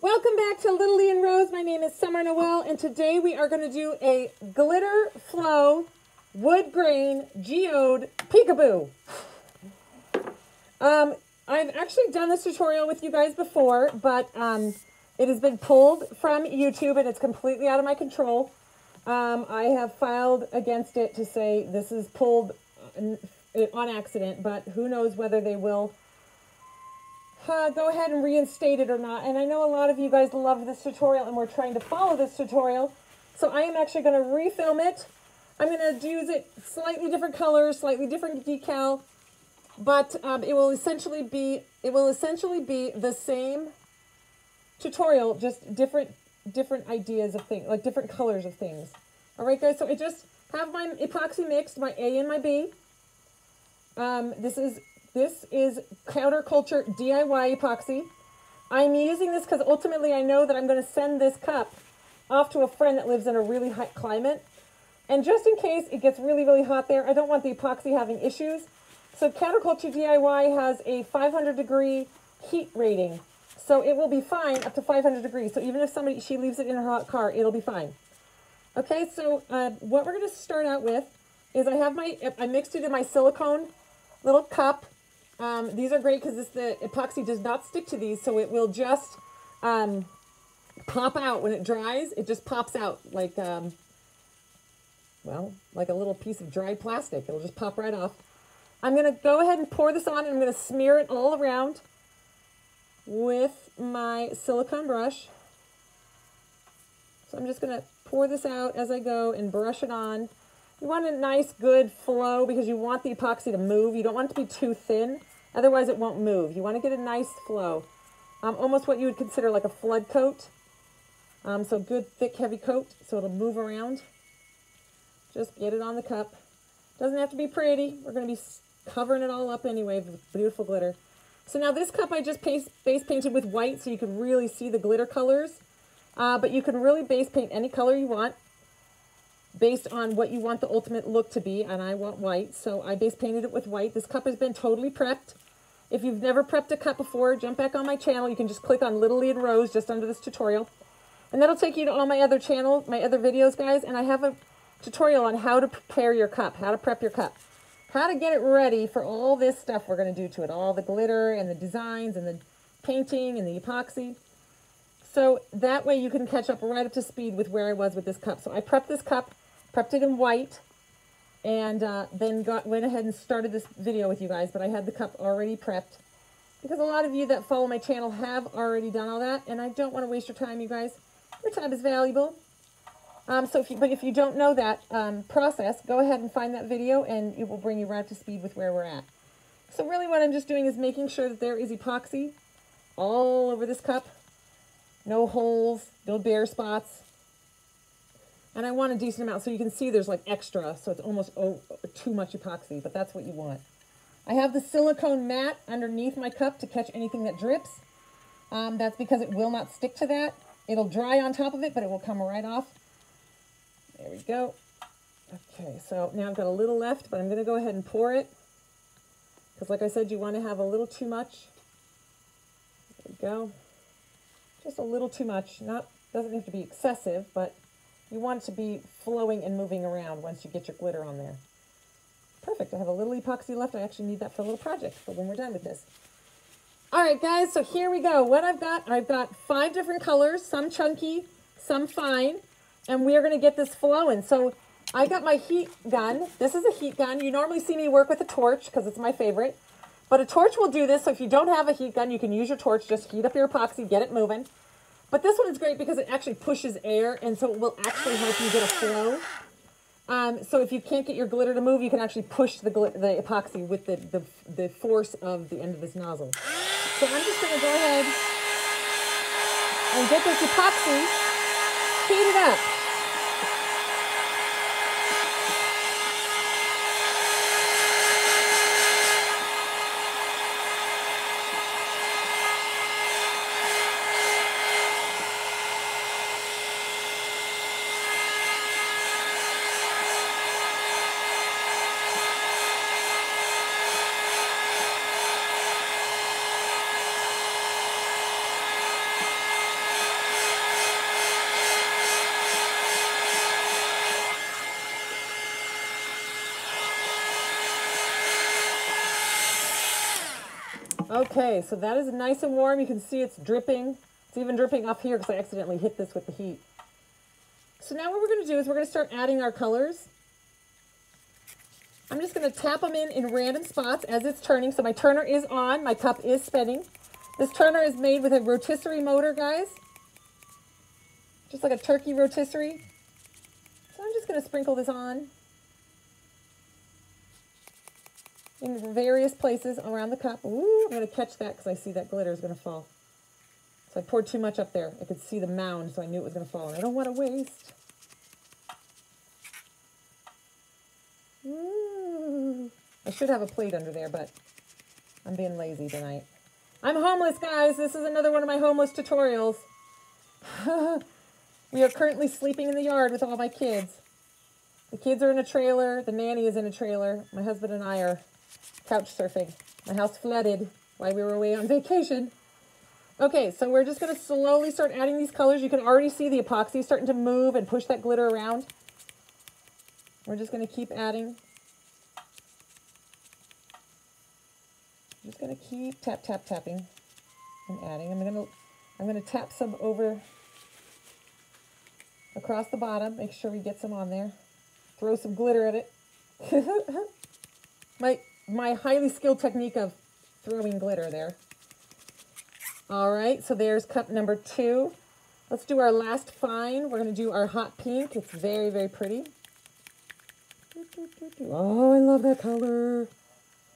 Welcome back to Little Lee and Rose. My name is Summer Noel, and today we are going to do a glitter flow wood grain geode peekaboo. Um, I've actually done this tutorial with you guys before, but um, it has been pulled from YouTube and it's completely out of my control. Um, I have filed against it to say this is pulled on accident, but who knows whether they will uh, go ahead and reinstate it or not. And I know a lot of you guys love this tutorial and we're trying to follow this tutorial. So I am actually going to refilm it. I'm going to use it slightly different colors, slightly different decal, but um, it will essentially be it will essentially be the same tutorial, just different different ideas of things, like different colors of things. All right, guys. So I just have my epoxy mixed, my A and my B. Um, this is this is Counterculture DIY epoxy. I'm using this because ultimately I know that I'm going to send this cup off to a friend that lives in a really hot climate. And just in case it gets really, really hot there, I don't want the epoxy having issues. So Counterculture DIY has a 500 degree heat rating. So it will be fine up to 500 degrees. So even if somebody, she leaves it in her hot car, it'll be fine. Okay, so uh, what we're going to start out with is I have my, I mixed it in my silicone little cup. Um, these are great because the epoxy does not stick to these, so it will just um, pop out when it dries. It just pops out like, um, well, like a little piece of dry plastic. It'll just pop right off. I'm going to go ahead and pour this on, and I'm going to smear it all around with my silicone brush. So I'm just going to pour this out as I go and brush it on. You want a nice, good flow because you want the epoxy to move. You don't want it to be too thin. Otherwise, it won't move. You want to get a nice flow. Um, almost what you would consider like a flood coat. Um, so good, thick, heavy coat so it'll move around. Just get it on the cup. Doesn't have to be pretty. We're going to be covering it all up anyway with beautiful glitter. So now this cup I just base painted with white so you can really see the glitter colors. Uh, but you can really base paint any color you want based on what you want the ultimate look to be, and I want white, so I base painted it with white. This cup has been totally prepped. If you've never prepped a cup before, jump back on my channel. You can just click on Little Lee and Rose just under this tutorial. And that'll take you to all my other channels, my other videos, guys. And I have a tutorial on how to prepare your cup, how to prep your cup. How to get it ready for all this stuff we're going to do to it. All the glitter and the designs and the painting and the epoxy. So that way you can catch up right up to speed with where I was with this cup. So I prepped this cup prepped it in white, and uh, then got went ahead and started this video with you guys, but I had the cup already prepped because a lot of you that follow my channel have already done all that, and I don't want to waste your time, you guys. Your time is valuable. Um, so if you, but if you don't know that um, process, go ahead and find that video, and it will bring you right up to speed with where we're at. So really what I'm just doing is making sure that there is epoxy all over this cup. No holes, no bare spots. And I want a decent amount so you can see there's like extra, so it's almost oh, too much epoxy, but that's what you want. I have the silicone mat underneath my cup to catch anything that drips. Um, that's because it will not stick to that. It'll dry on top of it, but it will come right off. There we go. Okay, so now I've got a little left, but I'm going to go ahead and pour it. Because like I said, you want to have a little too much. There we go. Just a little too much. Not Doesn't have to be excessive, but you want it to be flowing and moving around once you get your glitter on there. Perfect. I have a little epoxy left. I actually need that for a little project for when we're done with this. All right, guys, so here we go. What I've got, I've got five different colors, some chunky, some fine, and we are going to get this flowing. So I got my heat gun. This is a heat gun. You normally see me work with a torch because it's my favorite. But a torch will do this. So if you don't have a heat gun, you can use your torch. Just heat up your epoxy, get it moving. But this one is great because it actually pushes air, and so it will actually help you get a flow. Um, so if you can't get your glitter to move, you can actually push the, the epoxy with the, the, the force of the end of this nozzle. So I'm just going to go ahead and get this epoxy heated up. Okay, so that is nice and warm. You can see it's dripping. It's even dripping up here because I accidentally hit this with the heat. So now what we're going to do is we're going to start adding our colors. I'm just going to tap them in in random spots as it's turning. So my turner is on. My cup is spinning. This turner is made with a rotisserie motor, guys. Just like a turkey rotisserie. So I'm just going to sprinkle this on in various places around the cup. Ooh, I'm going to catch that because I see that glitter is going to fall. So I poured too much up there. I could see the mound, so I knew it was going to fall. And I don't want to waste. Ooh. I should have a plate under there, but I'm being lazy tonight. I'm homeless, guys. This is another one of my homeless tutorials. we are currently sleeping in the yard with all my kids. The kids are in a trailer. The nanny is in a trailer. My husband and I are couch surfing. My house flooded while we were away on vacation. Okay, so we're just going to slowly start adding these colors. You can already see the epoxy starting to move and push that glitter around. We're just going to keep adding. Just going to keep tap, tap, tapping and adding. I'm going to, I'm going to tap some over across the bottom. Make sure we get some on there. Throw some glitter at it. my, my highly skilled technique of throwing glitter there. All right, so there's cup number two. Let's do our last fine. We're to do our hot pink. It's very, very pretty. Oh, I love that color.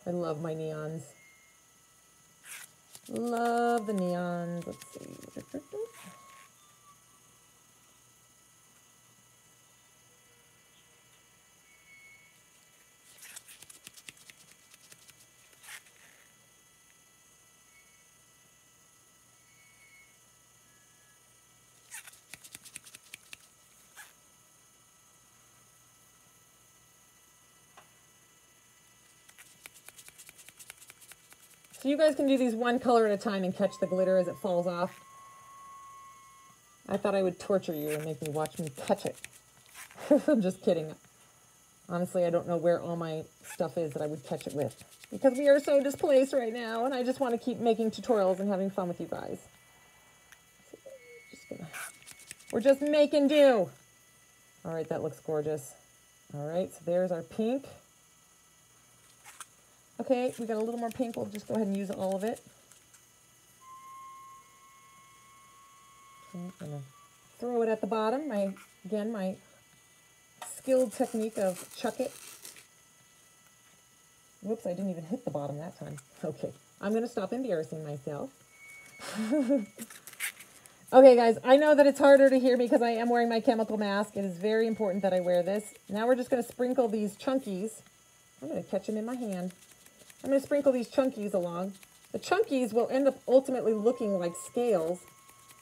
I love my neons. Love the neons. Let's see. So you guys can do these one color at a time and catch the glitter as it falls off. I thought I would torture you and make me watch me catch it. I'm just kidding. Honestly, I don't know where all my stuff is that I would catch it with. Because we are so displaced right now, and I just want to keep making tutorials and having fun with you guys. Just gonna, we're just making do. All right, that looks gorgeous. All right, so there's our pink. Okay, we got a little more pink. We'll just go ahead and use all of it. I'm gonna throw it at the bottom. My again, my skilled technique of chuck it. Whoops, I didn't even hit the bottom that time. Okay, I'm gonna stop embarrassing myself. okay, guys, I know that it's harder to hear me because I am wearing my chemical mask. It is very important that I wear this. Now we're just gonna sprinkle these chunkies. I'm gonna catch them in my hand. I'm going to sprinkle these chunkies along. The chunkies will end up ultimately looking like scales,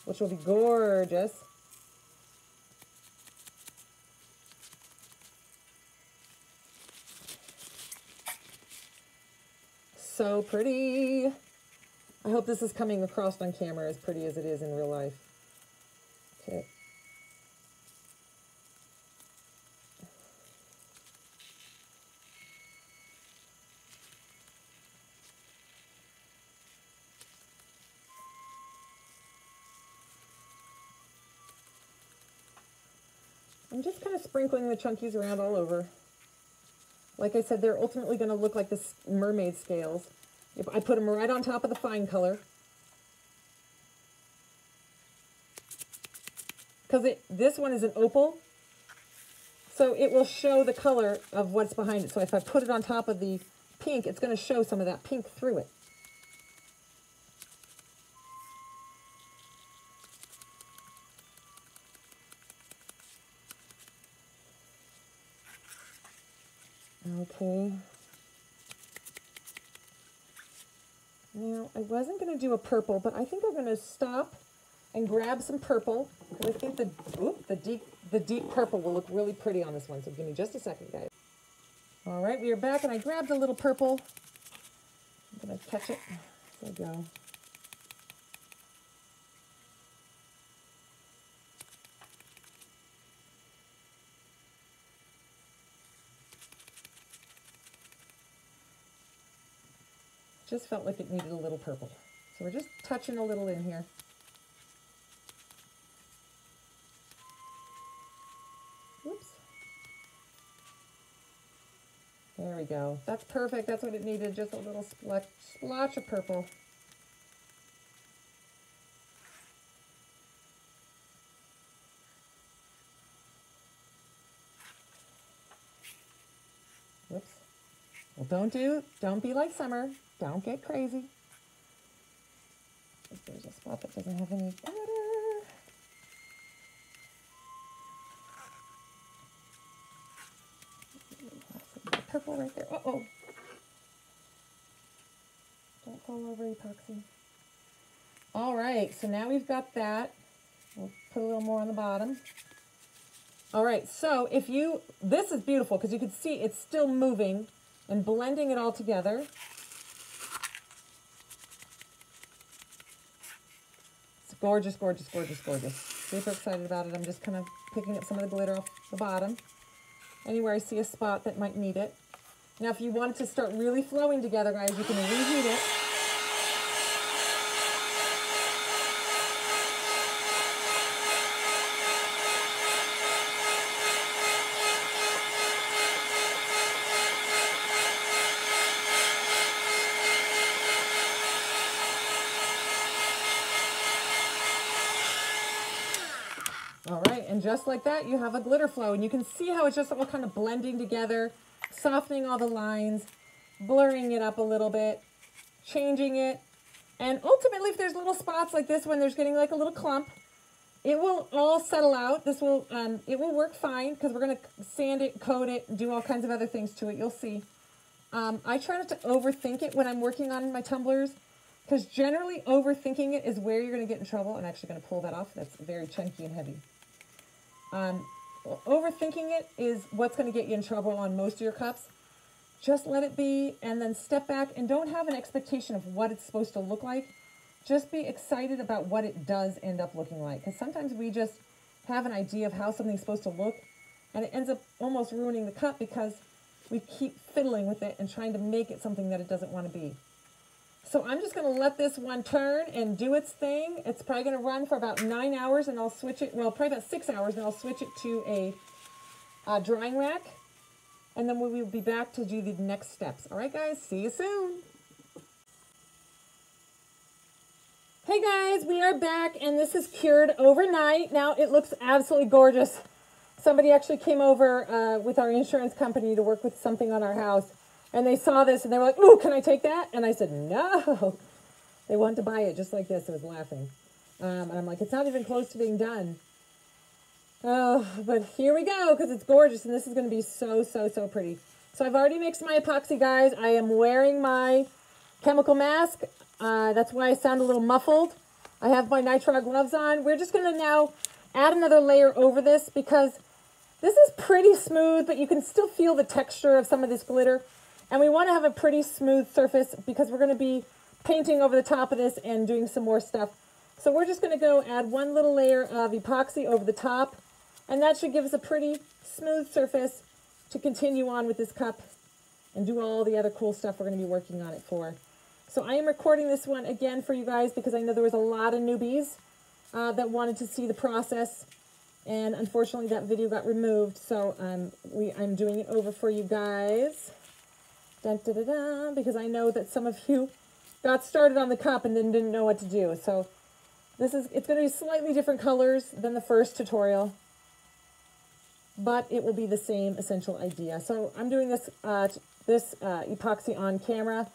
which will be gorgeous. So pretty. I hope this is coming across on camera as pretty as it is in real life. Okay. I'm just kind of sprinkling the chunkies around all over. Like I said, they're ultimately going to look like the mermaid scales. If I put them right on top of the fine color. Because this one is an opal, so it will show the color of what's behind it. So if I put it on top of the pink, it's going to show some of that pink through it. Okay. Now, I wasn't going to do a purple, but I think I'm going to stop and grab some purple. Because I think the, the, deep, the deep purple will look really pretty on this one. So give me just a second, guys. All right, we are back, and I grabbed a little purple. I'm going to catch it as I go. Just felt like it needed a little purple. So we're just touching a little in here. Whoops. There we go. That's perfect. That's what it needed. Just a little splotch, splotch of purple. Whoops. Well, don't do, don't be like Summer. Don't get crazy. If there's a spot that doesn't have any glitter. Purple right there. Uh-oh. Don't fall over epoxy. All right, so now we've got that. We'll put a little more on the bottom. All right, so if you, this is beautiful because you can see it's still moving and blending it all together. Gorgeous, gorgeous, gorgeous, gorgeous. Super excited about it. I'm just kind of picking up some of the glitter off the bottom. Anywhere I see a spot that might need it. Now, if you want it to start really flowing together, guys, you can reheat it. All right, just like that, you have a glitter flow. And you can see how it's just all kind of blending together, softening all the lines, blurring it up a little bit, changing it. And ultimately, if there's little spots like this when there's getting like a little clump, it will all settle out. This will, um, it will work fine because we're going to sand it, coat it, do all kinds of other things to it. You'll see. Um, I try not to overthink it when I'm working on my tumblers because generally overthinking it is where you're going to get in trouble. I'm actually going to pull that off. That's very chunky and heavy. Um, overthinking it is what's going to get you in trouble on most of your cups. Just let it be and then step back and don't have an expectation of what it's supposed to look like. Just be excited about what it does end up looking like. Because sometimes we just have an idea of how something's supposed to look and it ends up almost ruining the cup because we keep fiddling with it and trying to make it something that it doesn't want to be. So I'm just going to let this one turn and do its thing. It's probably going to run for about nine hours and I'll switch it, well, probably about six hours and I'll switch it to a, a drying rack. And then we will be back to do the next steps. All right, guys, see you soon. Hey guys, we are back and this is cured overnight. Now it looks absolutely gorgeous. Somebody actually came over uh, with our insurance company to work with something on our house and they saw this and they were like, "Ooh, can I take that?" And I said, "No." They wanted to buy it just like this. I was laughing, um, and I'm like, "It's not even close to being done." Oh, but here we go because it's gorgeous, and this is going to be so so so pretty. So I've already mixed my epoxy, guys. I am wearing my chemical mask. Uh, that's why I sound a little muffled. I have my nitrile gloves on. We're just going to now add another layer over this because this is pretty smooth, but you can still feel the texture of some of this glitter. And we want to have a pretty smooth surface because we're going to be painting over the top of this and doing some more stuff. So we're just going to go add one little layer of epoxy over the top. And that should give us a pretty smooth surface to continue on with this cup and do all the other cool stuff we're going to be working on it for. So I am recording this one again for you guys because I know there was a lot of newbies uh, that wanted to see the process. And unfortunately that video got removed. So um, we, I'm doing it over for you guys. Dun, da, da, da, because I know that some of you got started on the cup and then didn't know what to do. So this is, it's going to be slightly different colors than the first tutorial, but it will be the same essential idea. So I'm doing this, uh, this uh, epoxy on camera.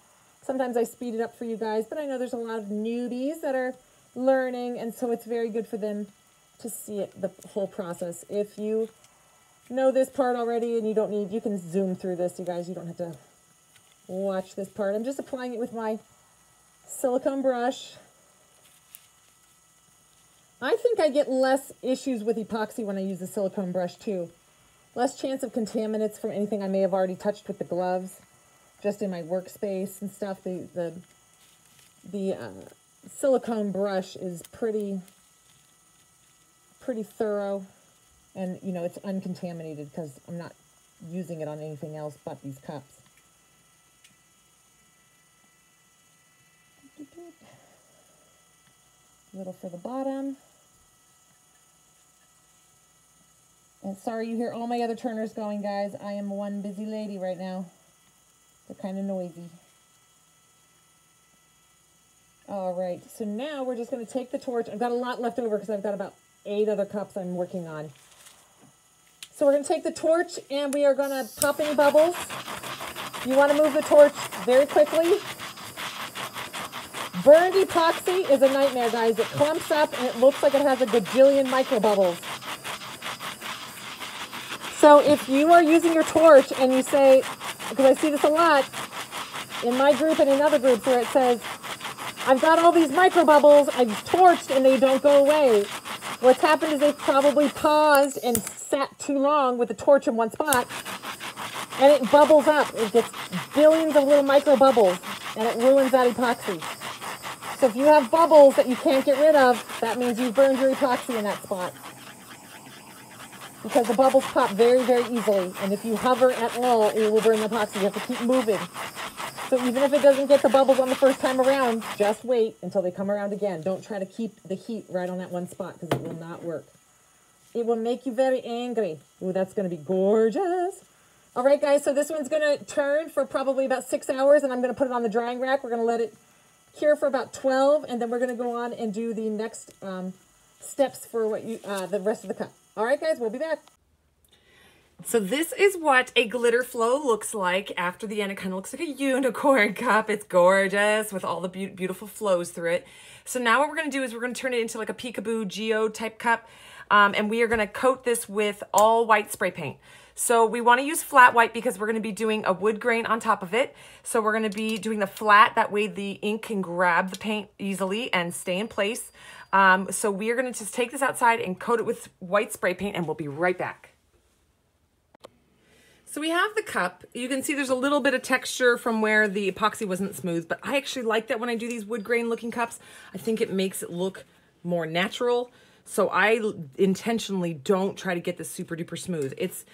Sometimes I speed it up for you guys, but I know there's a lot of newbies that are learning, and so it's very good for them to see it, the whole process. If you know this part already and you don't need, you can zoom through this, you guys. You don't have to watch this part. I'm just applying it with my silicone brush. I think I get less issues with epoxy when I use the silicone brush too. Less chance of contaminants from anything I may have already touched with the gloves, just in my workspace and stuff. The the the uh, silicone brush is pretty pretty thorough, and you know it's uncontaminated because I'm not using it on anything else but these cups. Little for the bottom. And sorry you hear all my other turners going, guys. I am one busy lady right now. They're kind of noisy. All right, so now we're just going to take the torch. I've got a lot left over because I've got about eight other cups I'm working on. So we're going to take the torch and we are going to pop any bubbles. You want to move the torch very quickly. Burned epoxy is a nightmare, guys. It clumps up and it looks like it has a gajillion micro bubbles. So if you are using your torch and you say, because I see this a lot in my group and in other groups where it says, I've got all these micro bubbles, I've torched and they don't go away. What's happened is they've probably paused and sat too long with the torch in one spot and it bubbles up. It gets billions of little micro bubbles and it ruins that epoxy. So if you have bubbles that you can't get rid of, that means you've burned your epoxy in that spot. Because the bubbles pop very, very easily. And if you hover at all, it will burn the epoxy. You have to keep moving. So even if it doesn't get the bubbles on the first time around, just wait until they come around again. Don't try to keep the heat right on that one spot because it will not work. It will make you very angry. Ooh, that's going to be gorgeous. All right, guys, so this one's going to turn for probably about six hours, and I'm going to put it on the drying rack. We're going to let it cure for about 12, and then we're going to go on and do the next um, steps for what you uh, the rest of the cup. All right, guys, we'll be back. So this is what a glitter flow looks like after the end. It kind of looks like a unicorn cup. It's gorgeous with all the be beautiful flows through it. So now what we're going to do is we're going to turn it into like a peekaboo geo type cup. Um, and we are going to coat this with all white spray paint. So we want to use flat white because we're going to be doing a wood grain on top of it. So we're going to be doing the flat. That way the ink can grab the paint easily and stay in place. Um, so we are going to just take this outside and coat it with white spray paint and we'll be right back. So we have the cup. You can see there's a little bit of texture from where the epoxy wasn't smooth, but I actually like that when I do these wood grain looking cups. I think it makes it look more natural. So I intentionally don't try to get this super duper smooth. It's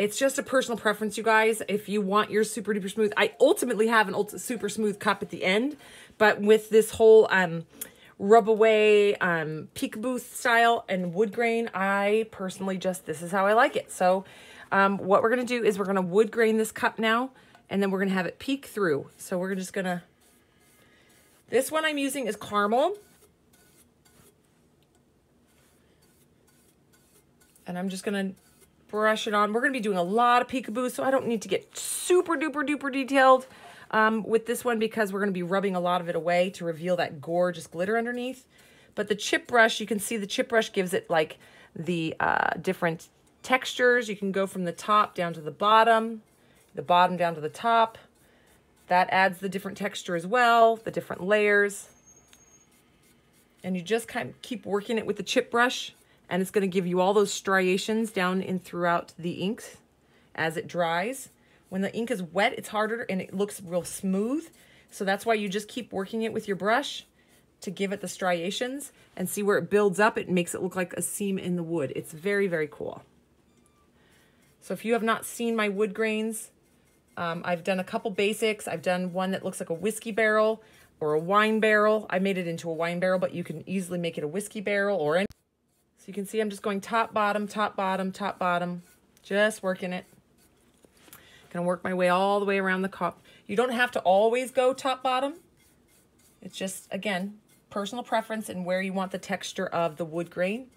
it's just a personal preference, you guys. If you want your super duper smooth, I ultimately have an super smooth cup at the end, but with this whole um, rub away um, peekaboo style and wood grain, I personally just, this is how I like it. So um, what we're going to do is we're going to wood grain this cup now, and then we're going to have it peek through. So we're just going to, this one I'm using is caramel. And I'm just going to brush it on. We're going to be doing a lot of peekaboo, so I don't need to get super duper duper detailed um, with this one because we're going to be rubbing a lot of it away to reveal that gorgeous glitter underneath. But the chip brush, you can see the chip brush gives it like the uh, different textures. You can go from the top down to the bottom, the bottom down to the top. That adds the different texture as well, the different layers. And you just kind of keep working it with the chip brush and it's going to give you all those striations down in throughout the ink as it dries. When the ink is wet, it's harder and it looks real smooth. So that's why you just keep working it with your brush to give it the striations and see where it builds up. It makes it look like a seam in the wood. It's very, very cool. So if you have not seen my wood grains, um, I've done a couple basics. I've done one that looks like a whiskey barrel or a wine barrel. I made it into a wine barrel, but you can easily make it a whiskey barrel or any. So you can see I'm just going top, bottom, top, bottom, top, bottom, just working it. Gonna work my way all the way around the cup. You don't have to always go top, bottom. It's just, again, personal preference and where you want the texture of the wood grain.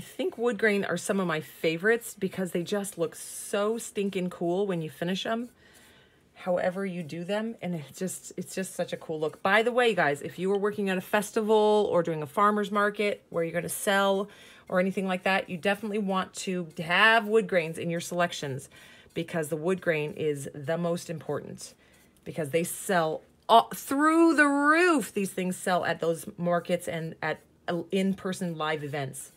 I think wood grain are some of my favorites because they just look so stinking cool when you finish them. However you do them, and it's just it's just such a cool look. By the way, guys, if you were working at a festival or doing a farmer's market where you're going to sell or anything like that, you definitely want to have wood grains in your selections because the wood grain is the most important because they sell all, through the roof. These things sell at those markets and at in-person live events.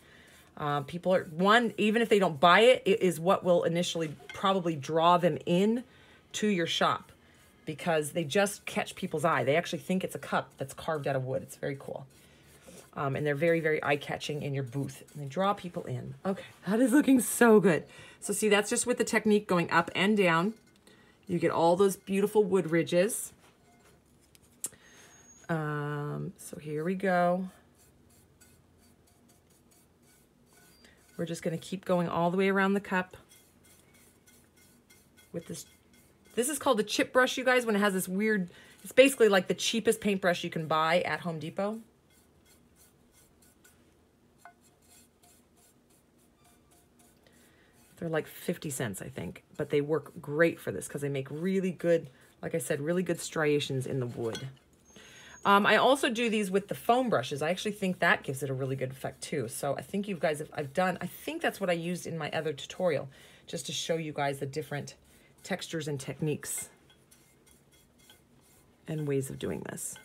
Uh, people are, one, even if they don't buy it, it is what will initially probably draw them in to your shop because they just catch people's eye. They actually think it's a cup that's carved out of wood. It's very cool. Um, and they're very, very eye-catching in your booth. And they draw people in. Okay, that is looking so good. So see, that's just with the technique going up and down. You get all those beautiful wood ridges. Um, so here we go. We're just to keep going all the way around the cup with this. This is called a chip brush, you guys, when it has this weird, it's basically like the cheapest paintbrush you can buy at Home Depot. They're like 50 cents, I think, but they work great for this because they make really good, like I said, really good striations in the wood. Um, I also do these with the foam brushes. I actually think that gives it a really good effect too. So I think you guys have, I've done, I think that's what I used in my other tutorial, just to show you guys the different textures and techniques and ways of doing this.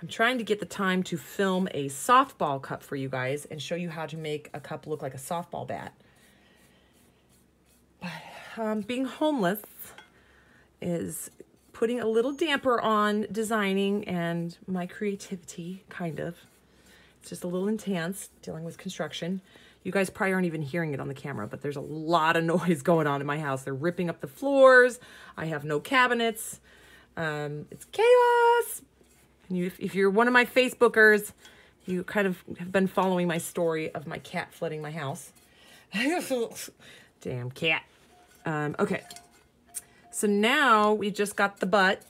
I'm trying to get the time to film a softball cup for you guys and show you how to make a cup look like a softball bat. But um, being homeless is putting a little damper on designing and my creativity, kind of. It's just a little intense dealing with construction. You guys probably aren't even hearing it on the camera, but there's a lot of noise going on in my house. They're ripping up the floors. I have no cabinets. Um, it's chaos. And you, if you're one of my Facebookers, you kind of have been following my story of my cat flooding my house. Damn cat. Um, okay, so now we just got the butt.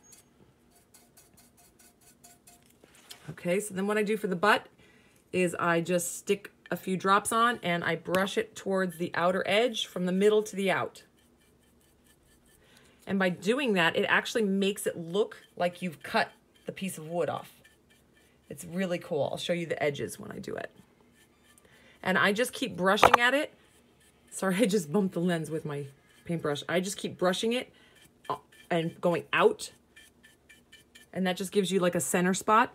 Okay, so then what I do for the butt is I just stick a few drops on and I brush it towards the outer edge from the middle to the out. And by doing that, it actually makes it look like you've cut the piece of wood off. It's really cool. I'll show you the edges when I do it. And I just keep brushing at it. Sorry, I just bumped the lens with my paintbrush. I just keep brushing it and going out. And that just gives you like a center spot.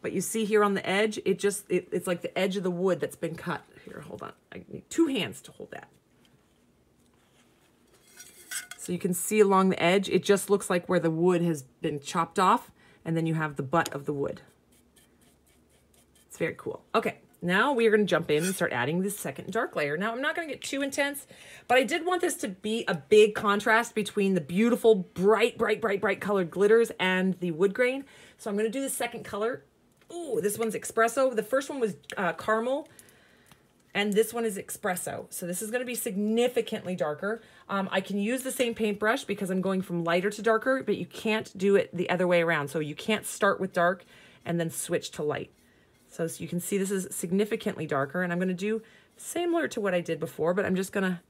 But you see here on the edge, it just, it, it's like the edge of the wood that's been cut. Here, hold on. I need two hands to hold that. So you can see along the edge, it just looks like where the wood has been chopped off. And then you have the butt of the wood. It's very cool. Okay, now we are going to jump in and start adding the second dark layer. Now, I'm not going to get too intense, but I did want this to be a big contrast between the beautiful, bright, bright, bright, bright colored glitters and the wood grain. So I'm going to do the second color. Ooh, this one's espresso. The first one was uh, caramel, and this one is espresso. So this is going to be significantly darker. Um, I can use the same paintbrush because I'm going from lighter to darker, but you can't do it the other way around. So you can't start with dark and then switch to light. So, so you can see this is significantly darker and I'm going to do similar to what I did before, but I'm just going to,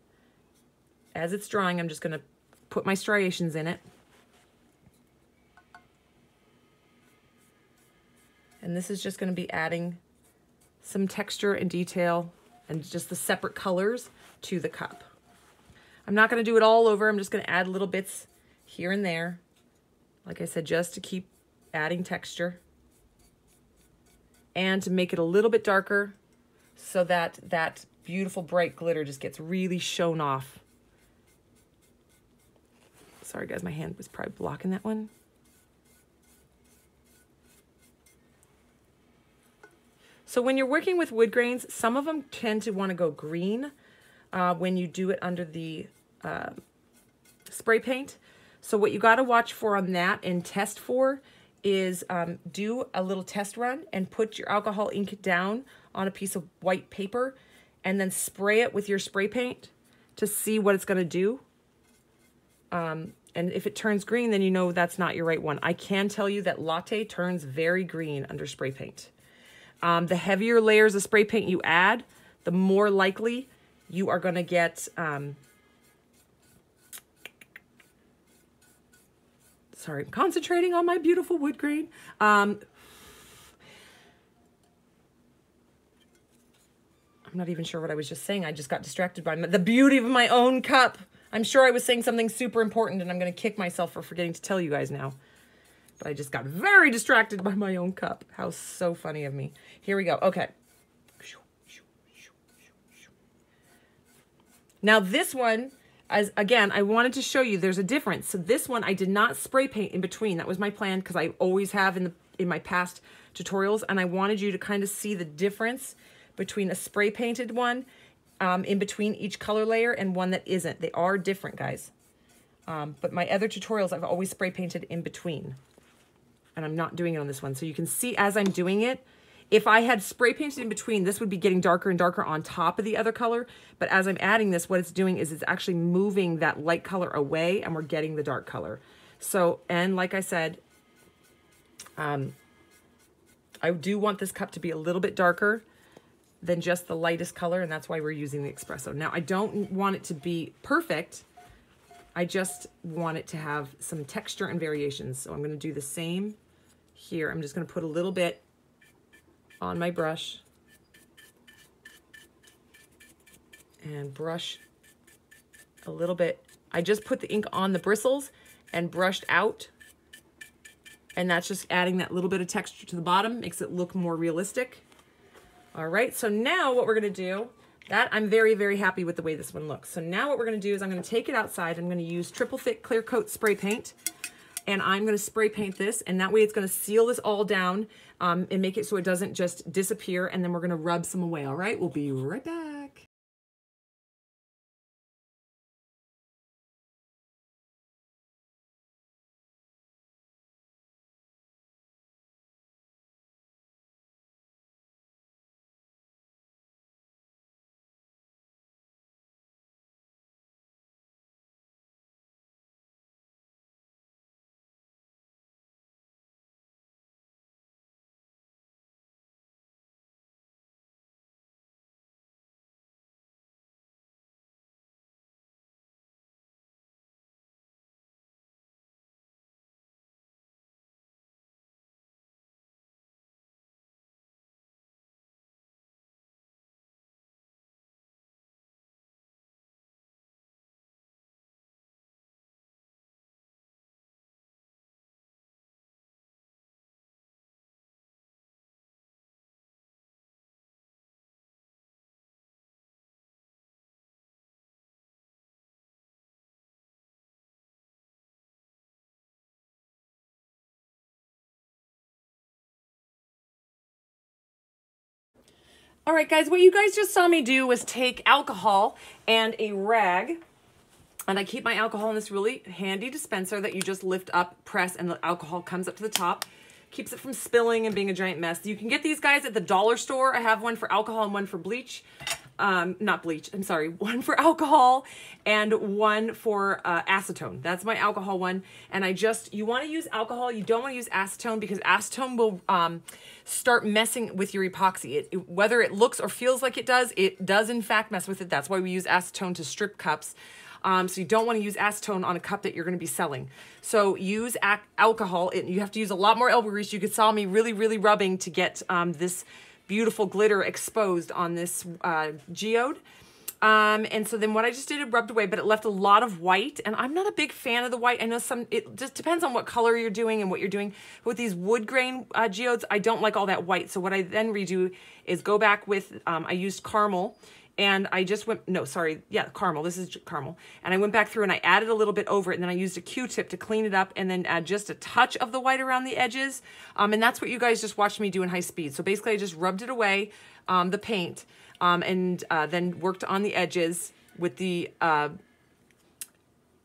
as it's drying, I'm just going to put my striations in it. And this is just going to be adding some texture and detail and just the separate colors to the cup. I'm not going to do it all over. I'm just going to add little bits here and there. Like I said, just to keep adding texture and to make it a little bit darker so that that beautiful bright glitter just gets really shown off. Sorry guys, my hand was probably blocking that one. So when you're working with wood grains, some of them tend to want to go green uh, when you do it under the uh, spray paint. So what you got to watch for on that and test for is um, do a little test run and put your alcohol ink down on a piece of white paper and then spray it with your spray paint to see what it's going to do. Um, and if it turns green, then you know that's not your right one. I can tell you that latte turns very green under spray paint. Um, the heavier layers of spray paint you add, the more likely you are going to get um, sorry, I'm concentrating on my beautiful wood grain. Um, I'm not even sure what I was just saying. I just got distracted by my, the beauty of my own cup. I'm sure I was saying something super important and I'm going to kick myself for forgetting to tell you guys now. But I just got very distracted by my own cup. How so funny of me. Here we go. Okay. Now this one as again, I wanted to show you there's a difference. So this one I did not spray paint in between. That was my plan because I always have in the in my past tutorials, and I wanted you to kind of see the difference between a spray painted one um, in between each color layer and one that isn't. They are different, guys. Um, but my other tutorials, I've always spray painted in between. And I'm not doing it on this one. So you can see as I'm doing it, if I had spray painted in between, this would be getting darker and darker on top of the other color. But as I'm adding this, what it's doing is it's actually moving that light color away and we're getting the dark color. So, and like I said, um, I do want this cup to be a little bit darker than just the lightest color, and that's why we're using the espresso. Now, I don't want it to be perfect. I just want it to have some texture and variations. So I'm going to do the same here. I'm just going to put a little bit on my brush and brush a little bit. I just put the ink on the bristles and brushed out. And that's just adding that little bit of texture to the bottom, makes it look more realistic. All right, so now what we're gonna do, that I'm very, very happy with the way this one looks. So now what we're gonna do is I'm gonna take it outside. I'm gonna use triple thick clear coat spray paint and I'm gonna spray paint this and that way it's gonna seal this all down um, and make it so it doesn't just disappear and then we're gonna rub some away, all right? We'll be right back. All right, guys, what you guys just saw me do was take alcohol and a rag, and I keep my alcohol in this really handy dispenser that you just lift up, press, and the alcohol comes up to the top. Keeps it from spilling and being a giant mess. You can get these guys at the dollar store. I have one for alcohol and one for bleach um, not bleach, I'm sorry, one for alcohol and one for uh, acetone. That's my alcohol one. And I just, you want to use alcohol, you don't want to use acetone because acetone will um, start messing with your epoxy. It, it, whether it looks or feels like it does, it does in fact mess with it. That's why we use acetone to strip cups. Um, so you don't want to use acetone on a cup that you're going to be selling. So use alcohol. It, you have to use a lot more elbow grease. You could saw me really, really rubbing to get um, this beautiful glitter exposed on this uh, geode. Um, and so then what I just did, it rubbed away, but it left a lot of white. And I'm not a big fan of the white. I know some, it just depends on what color you're doing and what you're doing. With these wood grain uh, geodes, I don't like all that white. So what I then redo is go back with, um, I used caramel and I just went, no, sorry, yeah, caramel, this is caramel. And I went back through and I added a little bit over it and then I used a Q-tip to clean it up and then add just a touch of the white around the edges. Um, and that's what you guys just watched me do in high speed. So basically I just rubbed it away, um, the paint, um, and uh, then worked on the edges with the uh,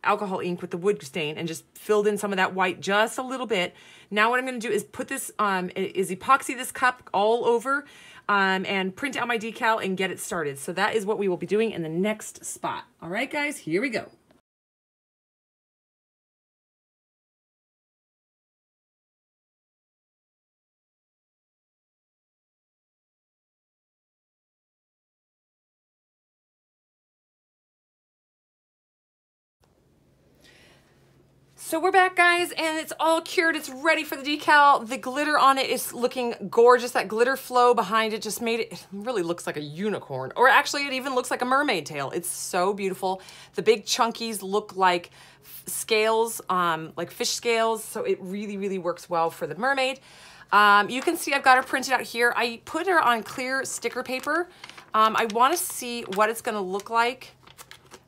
alcohol ink with the wood stain and just filled in some of that white just a little bit. Now what I'm gonna do is put this, um, is epoxy this cup all over um, and print out my decal and get it started. So that is what we will be doing in the next spot. All right, guys, here we go. So we're back guys and it's all cured. It's ready for the decal. The glitter on it is looking gorgeous. That glitter flow behind it just made it, it really looks like a unicorn or actually it even looks like a mermaid tail. It's so beautiful. The big chunkies look like scales, um, like fish scales. So it really, really works well for the mermaid. Um, you can see I've got her printed out here. I put her on clear sticker paper. Um, I wanna see what it's gonna look like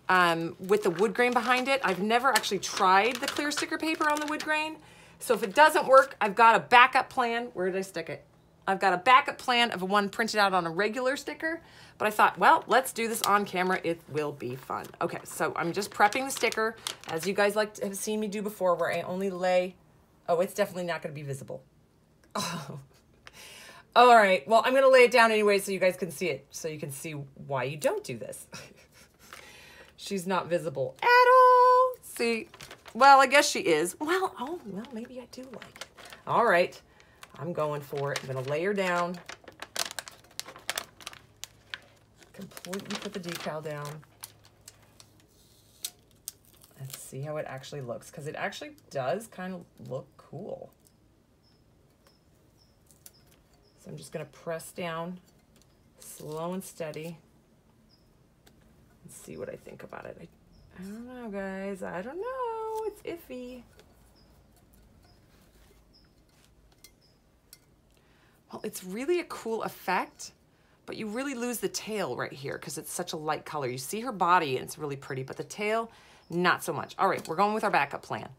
um, with the wood grain behind it. I've never actually tried the clear sticker paper on the wood grain, So if it doesn't work, I've got a backup plan. Where did I stick it? I've got a backup plan of one printed out on a regular sticker, but I thought, well, let's do this on camera. It will be fun. Okay, so I'm just prepping the sticker, as you guys like to have seen me do before, where I only lay, oh, it's definitely not gonna be visible. Oh. All right, well, I'm gonna lay it down anyway so you guys can see it, so you can see why you don't do this. She's not visible at all. See, well, I guess she is. Well, oh, well, maybe I do like it. All right. I'm going for it. I'm to lay her down. Completely put the decal down. Let's see how it actually looks because it actually does kind of look cool. So I'm just to press down slow and steady and see what I think about it. I, I don't know, guys. I don't know. It's iffy. Well, it's really a cool effect, but you really lose the tail right here because it's such a light color. You see her body and it's really pretty, but the tail, not so much. All right, we're going with our backup plan.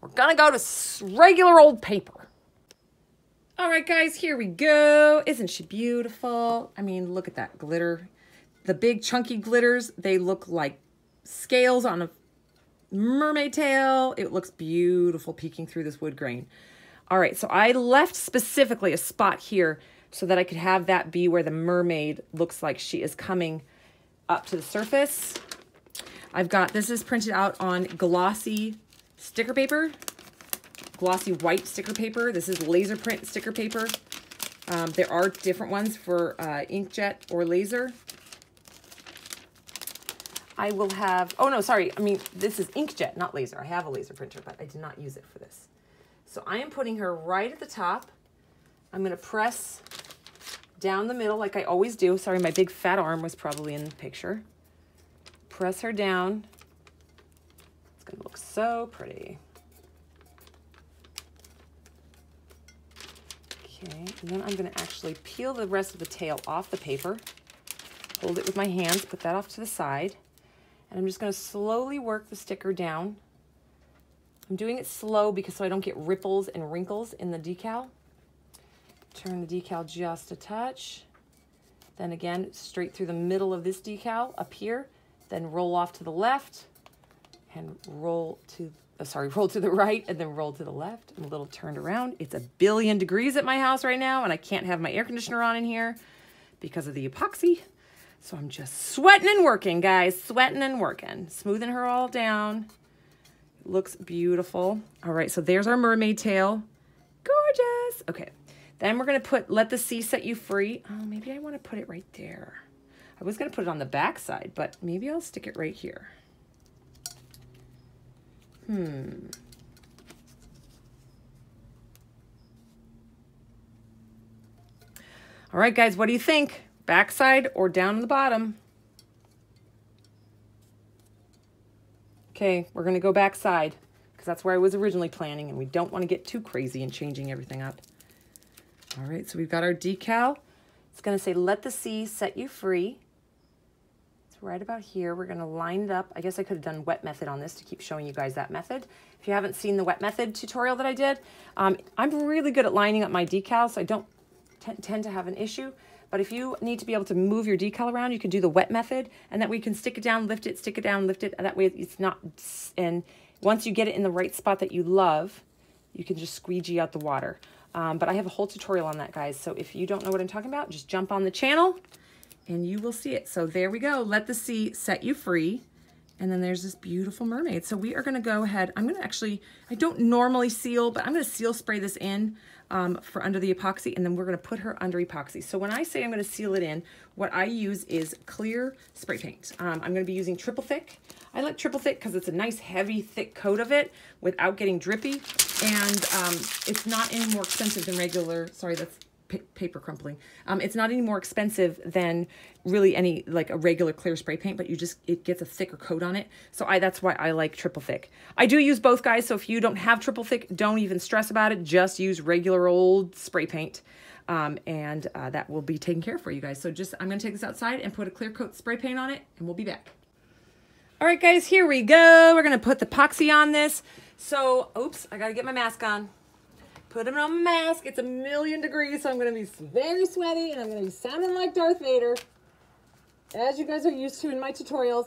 We're gonna go to regular old paper. All right, guys, here we go. Isn't she beautiful? I mean, look at that glitter. The big chunky glitters, they look like scales on a mermaid tail. It looks beautiful peeking through this wood grain. All right, so I left specifically a spot here so that I could have that be where the mermaid looks like she is coming up to the surface. I've got, this is printed out on glossy sticker paper, glossy white sticker paper. This is laser print sticker paper. Um, there are different ones for uh, inkjet or laser. I will have, oh no, sorry. I mean, this is inkjet, not laser. I have a laser printer, but I did not use it for this. So I am putting her right at the top. I'm gonna press down the middle like I always do. Sorry, my big fat arm was probably in the picture. Press her down. It's gonna look so pretty. Okay, and then I'm gonna actually peel the rest of the tail off the paper. Hold it with my hands, put that off to the side. And I'm just gonna slowly work the sticker down I'm doing it slow because so I don't get ripples and wrinkles in the decal. Turn the decal just a touch. Then again, straight through the middle of this decal up here. Then roll off to the left and roll to, oh, sorry, roll to the right and then roll to the left. I'm a little turned around. It's a billion degrees at my house right now and I can't have my air conditioner on in here because of the epoxy. So I'm just sweating and working, guys, sweating and working, smoothing her all down. Looks beautiful. All right, so there's our mermaid tail. Gorgeous. Okay, then we're gonna put Let the Sea Set You Free. Oh, maybe I wanna put it right there. I was gonna put it on the back side, but maybe I'll stick it right here. Hmm. All right, guys, what do you think? Backside or down the bottom? Okay, we're going to go backside because that's where I was originally planning and we don't want to get too crazy and changing everything up. All right, so we've got our decal. It's going to say, let the sea set you free. It's right about here. We're going to line it up. I guess I could have done wet method on this to keep showing you guys that method. If you haven't seen the wet method tutorial that I did, um, I'm really good at lining up my decals, so I don't tend to have an issue. But if you need to be able to move your decal around, you can do the wet method and that way you can stick it down, lift it, stick it down, lift it. And that way it's not, and once you get it in the right spot that you love, you can just squeegee out the water. Um, but I have a whole tutorial on that, guys. So if you don't know what I'm talking about, just jump on the channel and you will see it. So there we go. Let the sea set you free. And then there's this beautiful mermaid. So we are gonna go ahead, I'm gonna actually, I don't normally seal, but I'm gonna seal spray this in um, for under the epoxy and then we're gonna put her under epoxy. So when I say I'm gonna seal it in, what I use is clear spray paint. Um, I'm gonna be using triple thick. I like triple thick because it's a nice heavy thick coat of it without getting drippy and um, it's not any more expensive than regular, sorry that's paper crumpling. Um, it's not any more expensive than really any like a regular clear spray paint, but you just, it gets a thicker coat on it. So I, that's why I like triple thick. I do use both guys. So if you don't have triple thick, don't even stress about it. Just use regular old spray paint. Um, and uh, that will be taken care for you guys. So just, I'm going to take this outside and put a clear coat spray paint on it and we'll be back. All right, guys, here we go. We're going to put the epoxy on this. So, oops, I got to get my mask on. Put on a mask. It's a million degrees, so I'm going to be very sweaty and I'm going to be sounding like Darth Vader, as you guys are used to in my tutorials.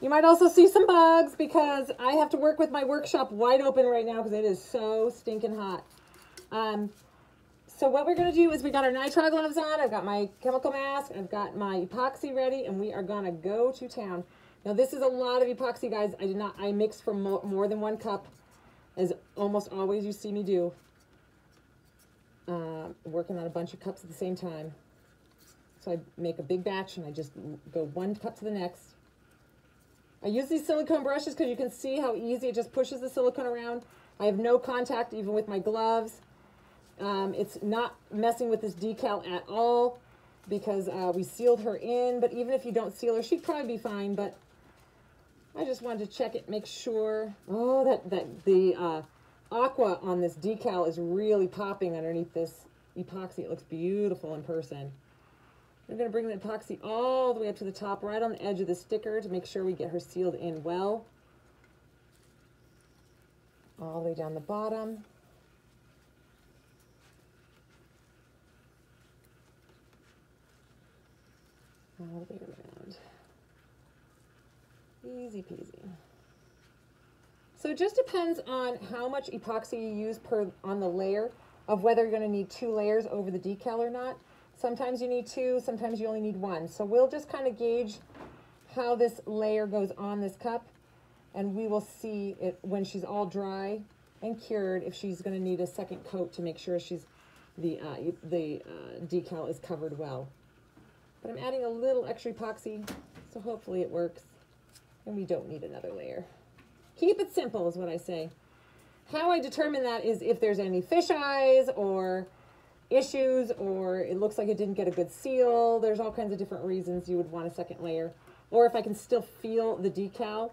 You might also see some bugs because I have to work with my workshop wide open right now because it is so stinking hot. Um, so what we're going to do is we got our nitrile gloves on. I've got my chemical mask. I've got my epoxy ready, and we are going to go to town. Now, this is a lot of epoxy, guys. I did not, I mixed for mo more than one cup, as almost always you see me do. Uh, working on a bunch of cups at the same time. So I make a big batch, and I just go one cup to the next. I use these silicone brushes because you can see how easy it just pushes the silicone around. I have no contact even with my gloves. Um, it's not messing with this decal at all because uh, we sealed her in, but even if you don't seal her, she'd probably be fine, but I just wanted to check it, make sure. Oh, that, that the uh, aqua on this decal is really popping underneath this epoxy. It looks beautiful in person. We're going to bring the epoxy all the way up to the top, right on the edge of the sticker to make sure we get her sealed in well. All the way down the bottom. All the way around. Easy peasy. So it just depends on how much epoxy you use per on the layer of whether you're going to need two layers over the decal or not. Sometimes you need two, sometimes you only need one. So we'll just kind of gauge how this layer goes on this cup and we will see it when she's all dry and cured if she's going to need a second coat to make sure she's the, uh, the uh, decal is covered well. But I'm adding a little extra epoxy, so hopefully it works. And we don't need another layer. Keep it simple is what I say. How I determine that is if there's any fish eyes or issues or it looks like it didn't get a good seal. There's all kinds of different reasons you would want a second layer. Or if I can still feel the decal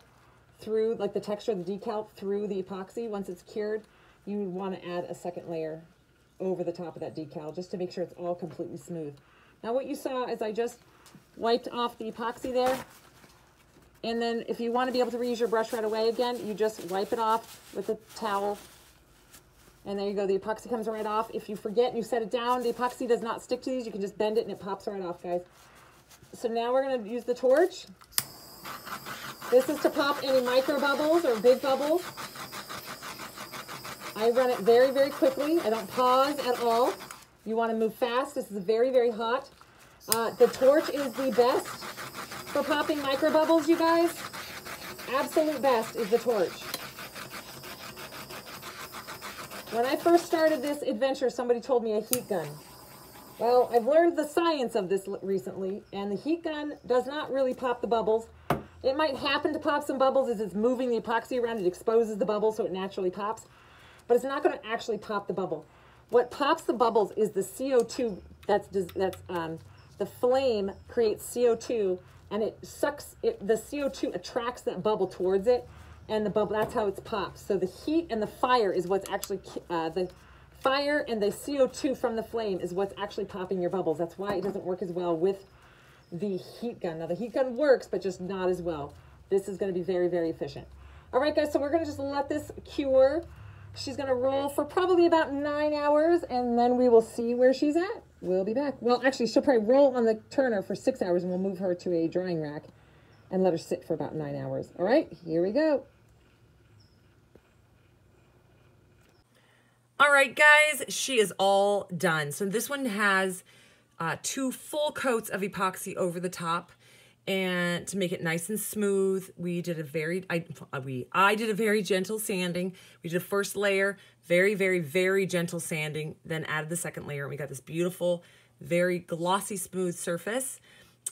through, like the texture of the decal through the epoxy once it's cured, you would want to add a second layer over the top of that decal just to make sure it's all completely smooth. Now what you saw is I just wiped off the epoxy there. And then if you want to be able to reuse your brush right away again, you just wipe it off with a towel and there you go, the epoxy comes right off. If you forget and you set it down, the epoxy does not stick to these. You can just bend it and it pops right off, guys. So now we're gonna use the torch. This is to pop any micro bubbles or big bubbles. I run it very, very quickly. I don't pause at all. You wanna move fast. This is very, very hot. Uh, the torch is the best for popping micro bubbles, you guys. Absolute best is the torch. When I first started this adventure, somebody told me a heat gun. Well, I've learned the science of this recently, and the heat gun does not really pop the bubbles. It might happen to pop some bubbles as it's moving the epoxy around. It exposes the bubble so it naturally pops, but it's not going to actually pop the bubble. What pops the bubbles is the CO2 that's, that's um, the flame creates CO2 and it sucks, it, the CO2 attracts that bubble towards it and the bubble, that's how it's popped. So the heat and the fire is what's actually, uh, the fire and the CO2 from the flame is what's actually popping your bubbles. That's why it doesn't work as well with the heat gun. Now the heat gun works, but just not as well. This is gonna be very, very efficient. All right, guys, so we're gonna just let this cure. She's gonna roll for probably about nine hours, and then we will see where she's at. We'll be back. Well, actually, she'll probably roll on the turner for six hours, and we'll move her to a drying rack and let her sit for about nine hours. All right, here we go. All right, guys, she is all done. So this one has uh, two full coats of epoxy over the top. And to make it nice and smooth, we did a very, I, uh, we, I did a very gentle sanding. We did a first layer, very, very, very gentle sanding, then added the second layer. And we got this beautiful, very glossy, smooth surface.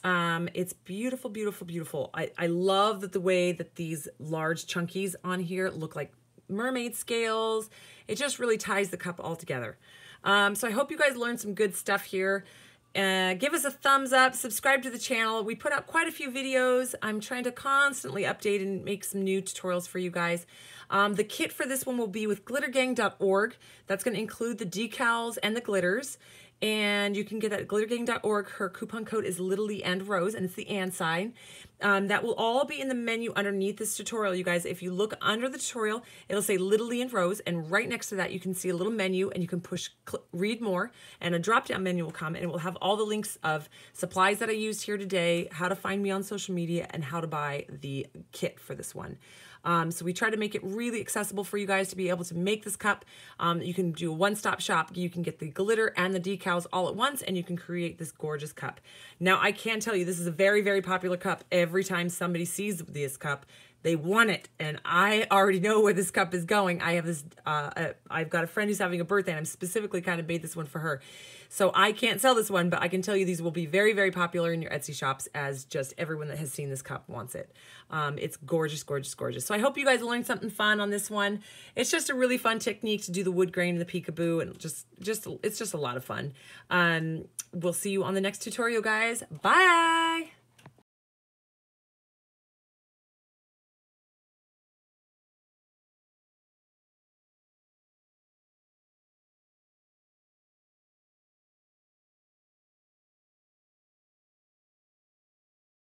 Um, it's beautiful, beautiful, beautiful. I, I love that the way that these large chunkies on here look like mermaid scales. It just really ties the cup all together. Um, so I hope you guys learned some good stuff here. Uh, give us a thumbs up, subscribe to the channel. We put out quite a few videos. I'm trying to constantly update and make some new tutorials for you guys. Um, the kit for this one will be with glittergang.org. That's going to include the decals and the glitters. And you can get that at glittergang.org. Her coupon code is Little and Rose, and it's the and sign. Um, that will all be in the menu underneath this tutorial, you guys. If you look under the tutorial, it'll say Little and Rose, and right next to that, you can see a little menu, and you can push read more, and a drop down menu will come, and it will have all the links of supplies that I used here today, how to find me on social media, and how to buy the kit for this one. Um, so we try to make it really accessible for you guys to be able to make this cup. Um, you can do a one-stop shop. You can get the glitter and the decals all at once, and you can create this gorgeous cup. Now, I can tell you this is a very, very popular cup. Every time somebody sees this cup, they want it, and I already know where this cup is going. I have this. Uh, uh, I've got a friend who's having a birthday, and I'm specifically kind of made this one for her. So I can't sell this one, but I can tell you these will be very, very popular in your Etsy shops as just everyone that has seen this cup wants it. Um, it's gorgeous, gorgeous, gorgeous. So I hope you guys learned something fun on this one. It's just a really fun technique to do the wood grain and the peekaboo and just, just, it's just a lot of fun. Um, we'll see you on the next tutorial, guys. Bye!